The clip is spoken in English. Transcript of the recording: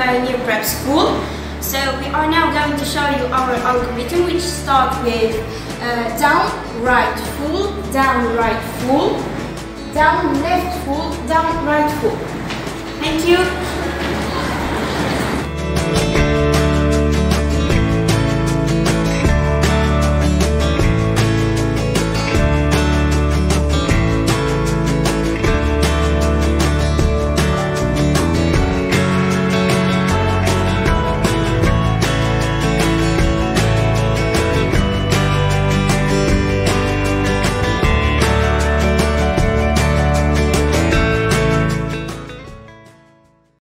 Pioneer Prep School. So we are now going to show you our algorithm which starts with uh, down, right, full, down, right, full, down, left, full, down, right, full. Thank you.